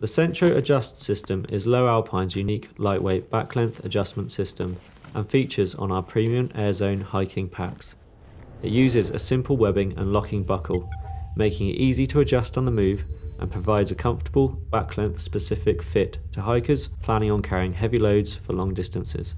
The Centro Adjust system is Lowe Alpine's unique lightweight back length adjustment system and features on our premium AirZone hiking packs. It uses a simple webbing and locking buckle, making it easy to adjust on the move and provides a comfortable back length specific fit to hikers planning on carrying heavy loads for long distances.